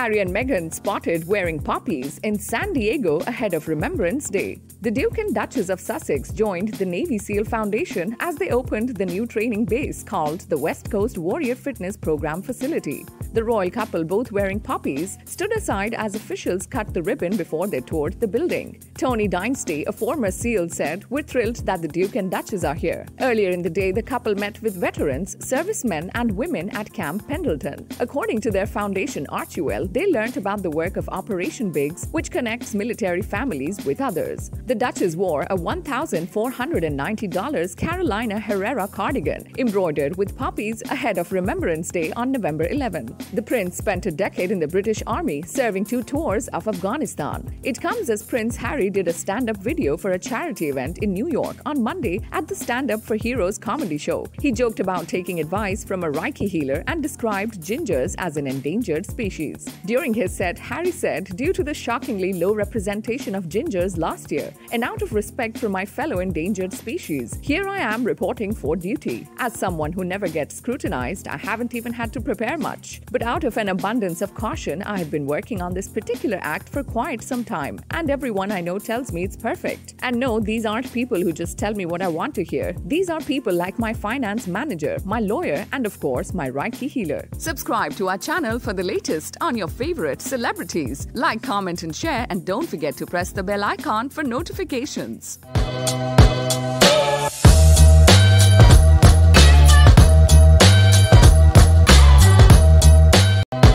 Harry and Meghan spotted wearing poppies in San Diego ahead of Remembrance Day. The Duke and Duchess of Sussex joined the Navy SEAL Foundation as they opened the new training base called the West Coast Warrior Fitness Program Facility. The royal couple, both wearing poppies, stood aside as officials cut the ribbon before they toured the building. Tony Dienste, a former SEAL, said, We're thrilled that the Duke and Duchess are here. Earlier in the day, the couple met with veterans, servicemen, and women at Camp Pendleton. According to their foundation, Archewell, they learned about the work of Operation Bigs, which connects military families with others. The Duchess wore a $1,490 Carolina Herrera cardigan embroidered with poppies ahead of Remembrance Day on November 11. The prince spent a decade in the British Army, serving two tours of Afghanistan. It comes as Prince Harry did a stand up video for a charity event in New York on Monday at the Stand Up for Heroes comedy show. He joked about taking advice from a Reiki healer and described gingers as an endangered species. During his set, Harry said, Due to the shockingly low representation of gingers last year, and out of respect for my fellow endangered species, here I am reporting for duty. As someone who never gets scrutinized, I haven't even had to prepare much. But out of an abundance of caution, I have been working on this particular act for quite some time, and everyone I know tells me it's perfect. And no, these aren't people who just tell me what I want to hear. These are people like my finance manager, my lawyer, and of course, my Reiki healer. Subscribe to our channel for the latest on your favorite celebrities. Like, comment, and share, and don't forget to press the bell icon for notifications.